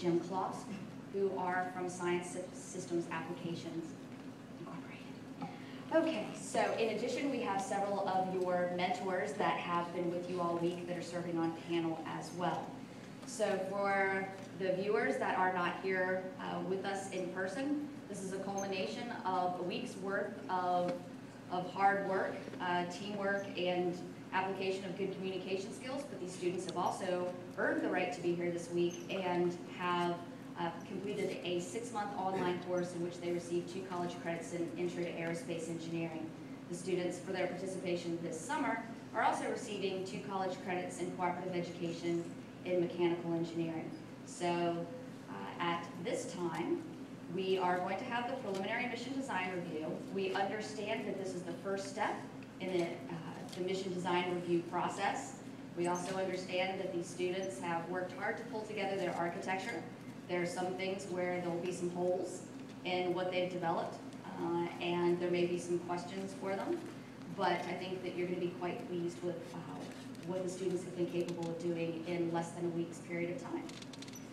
Jim Kloss, who are from Science Systems Applications Incorporated. Okay, so in addition, we have several of your mentors that have been with you all week that are serving on panel as well. So for the viewers that are not here uh, with us in person, this is a culmination of a week's worth of, of hard work, uh, teamwork, and application of good communication skills, but these students have also earned the right to be here this week and have uh, completed a six-month online course in which they received two college credits in Intro to Aerospace Engineering. The students, for their participation this summer, are also receiving two college credits in cooperative education in mechanical engineering. So uh, at this time, we are going to have the preliminary mission design review. We understand that this is the first step in the, mission design review process. We also understand that these students have worked hard to pull together their architecture. There are some things where there will be some holes in what they've developed, uh, and there may be some questions for them. But I think that you're going to be quite pleased with uh, what the students have been capable of doing in less than a week's period of time.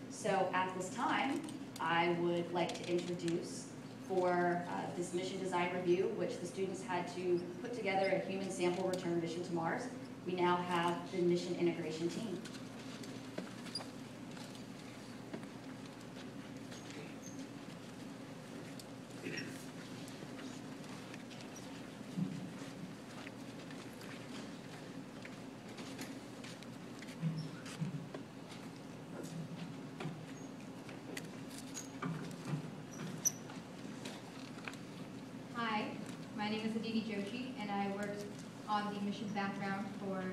So at this time, I would like to introduce for uh, this mission design review, which the students had to put together a human sample return mission to Mars. We now have the mission integration team. My name is Aditi Joshi, and I worked on the mission background for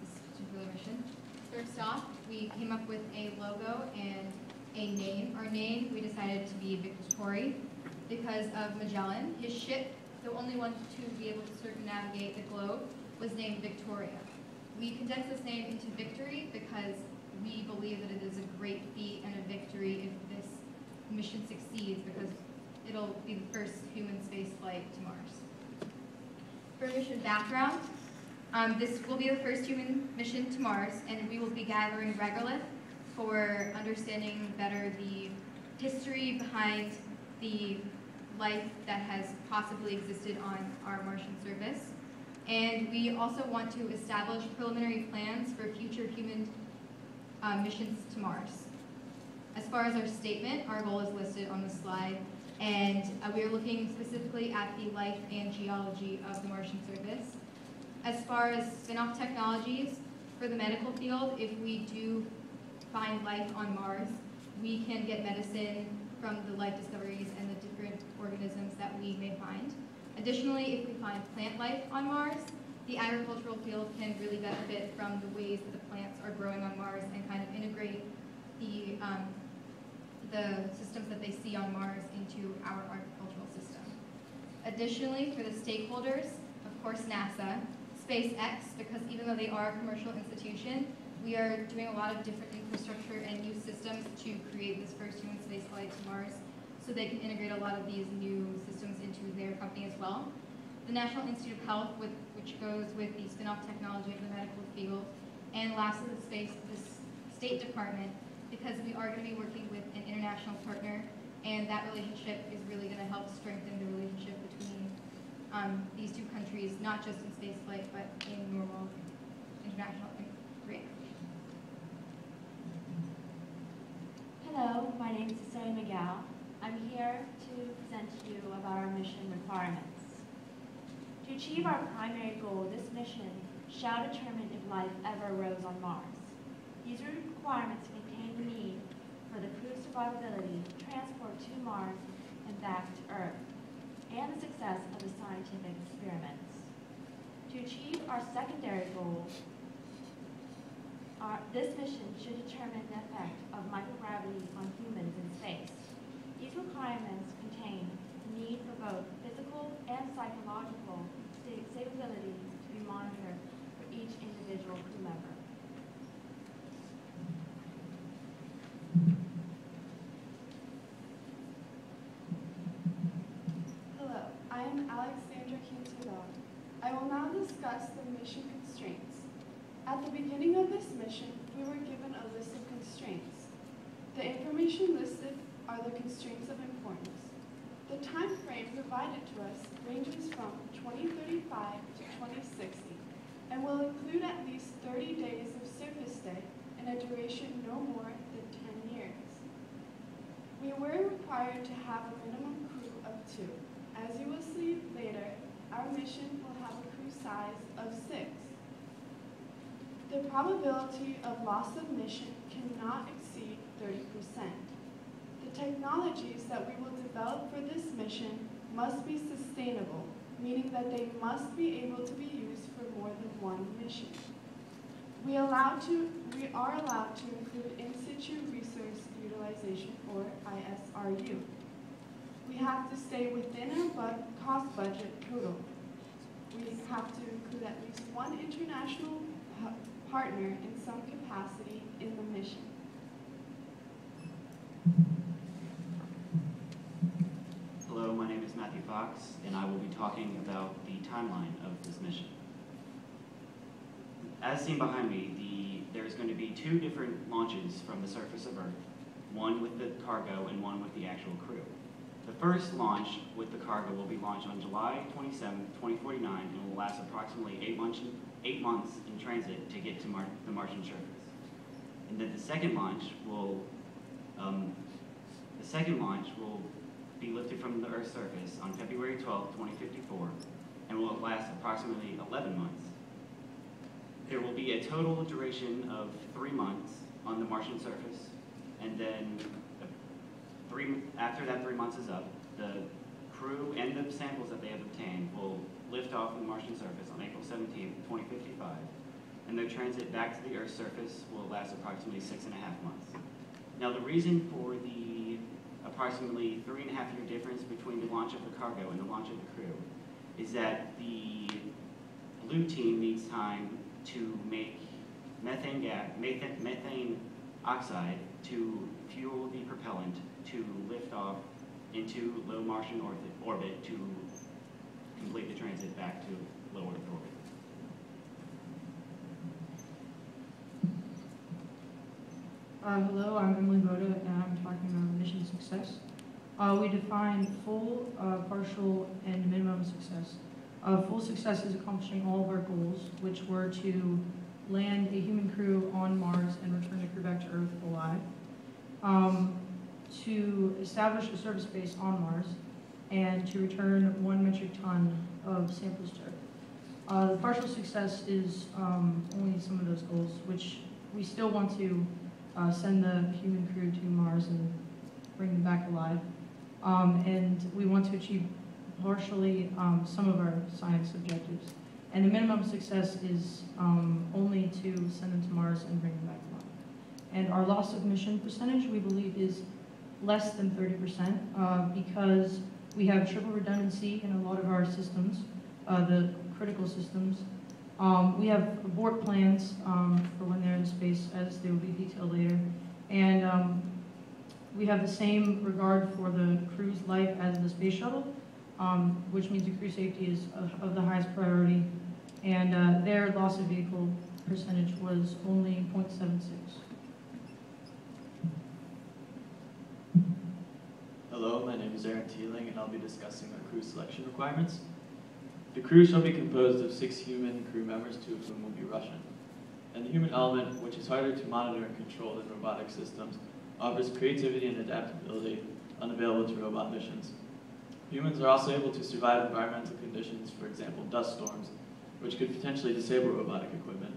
this particular mission. First off, we came up with a logo and a name. Our name, we decided to be Victory because of Magellan. His ship, the only one to be able to circumnavigate the globe, was named Victoria. We condensed this name into Victory because we believe that it is a great feat and a victory if this mission succeeds because it'll be the first human space flight to Mars. For mission background, um, this will be the first human mission to Mars, and we will be gathering regolith for understanding better the history behind the life that has possibly existed on our Martian surface. And we also want to establish preliminary plans for future human uh, missions to Mars. As far as our statement, our goal is listed on the slide, and uh, we are looking specifically at the life and geology of the Martian surface. As far as spin-off technologies for the medical field, if we do find life on Mars, we can get medicine from the life discoveries and the different organisms that we may find. Additionally, if we find plant life on Mars, the agricultural field can really benefit from the ways that the plants are growing on Mars and kind of integrate the um, the systems that they see on Mars into our agricultural system. Additionally, for the stakeholders, of course NASA, SpaceX, because even though they are a commercial institution, we are doing a lot of different infrastructure and new systems to create this first human space flight to Mars, so they can integrate a lot of these new systems into their company as well. The National Institute of Health, with, which goes with the spin-off technology of the medical field, and lastly, the space, the State Department, because we are going to be working with an international partner, and that relationship is really going to help strengthen the relationship between um, these two countries, not just in spaceflight, but in normal international recreation. Hello, my name is Cecilia Miguel. I'm here to present to you about our mission requirements. To achieve our primary goal, this mission shall determine if life ever arose on Mars. These requirements contain the need for the crew's survivability, transport to Mars and back to Earth, and the success of the scientific experiments. To achieve our secondary goal, our- this mission should determine the effect of microgravity on humans in space. These requirements contain the need for both physical and psychological stability to be monitored for each individual crew member. Hello, I am Alexandra Quintana. I will now discuss the mission constraints. At the beginning of this mission, we were given a list of constraints. The information listed are the constraints of importance. The time frame provided to us ranges from 2035 to 2060 and will include at least 30 days of service day and a duration no more than 10 years. We were required to have a minimum crew of two. As you will see later, our mission will have a crew size of six. The probability of loss of mission cannot exceed 30%. The technologies that we will develop for this mission must be sustainable, meaning that they must be able to be used for more than one mission. We, to, we are allowed to include in situ resource utilization, or ISRU. We have to stay within our bu- cost budget total. We have to include at least one international partner in some capacity in the mission. Hello, my name is Matthew Fox, and I will be talking about the timeline of this mission. As seen behind me, the, there's going to be two different launches from the surface of Earth, one with the cargo and one with the actual crew. The first launch with the cargo will be launched on July 27, 2049, and will last approximately eight months, eight months in transit to get to Mar- the Martian surface. And then the second launch will, um, the second launch will be lifted from the Earth's surface on February 12, 2054, and will last approximately 11 months. There will be a total duration of three months on the Martian surface, and then three, after that three months is up, the crew and the samples that they have obtained will lift off from the Martian surface on April 17, 2055, and their transit back to the Earth's surface will last approximately six and a half months. Now, the reason for the approximately three and a half year difference between the launch of the cargo and the launch of the crew is that the blue team needs time to make methane gas, methane, methane oxide to fuel the propellant to lift off into low Martian orbit, to complete the transit back to low Earth orbit. Uh, hello, I'm Emily Boda, and I'm talking about mission success. Uh, we define full, uh, partial, and minimum success. Uh, full success is accomplishing all of our goals, which were to land a human crew on Mars and return the crew back to Earth alive. Um, to establish a service base on Mars, and to return one metric ton of samples to Earth. Uh, the partial success is um, only some of those goals, which we still want to uh, send the human crew to Mars and bring them back alive. Um, and we want to achieve partially um, some of our science objectives. And the minimum success is um, only to send them to Mars and bring them back. And our loss of mission percentage, we believe, is less than 30% uh, because we have triple redundancy in a lot of our systems, uh, the critical systems. Um, we have abort plans um, for when they're in space, as they will be detailed later. And um, we have the same regard for the crew's life as the space shuttle, um, which means the crew safety is of, of the highest priority. And uh, their loss of vehicle percentage was only 0.76. Hello, my name is Aaron Teeling, and I'll be discussing our crew selection requirements. The crew shall be composed of six human crew members, two of whom will be Russian. And the human element, which is harder to monitor and control than robotic systems, offers creativity and adaptability unavailable to robot missions. Humans are also able to survive environmental conditions, for example, dust storms, which could potentially disable robotic equipment.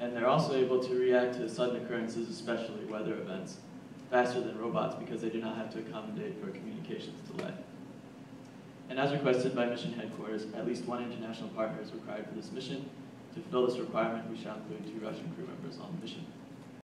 And they're also able to react to sudden occurrences, especially weather events, faster than robots because they do not have to accommodate for communications delay. And as requested by mission headquarters, at least one international partner is required for this mission. To fulfill this requirement, we shall include two Russian crew members on the mission.